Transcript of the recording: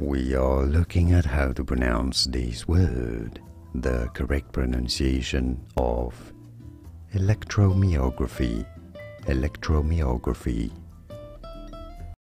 We are looking at how to pronounce this word, the correct pronunciation of electromyography. Electromyography.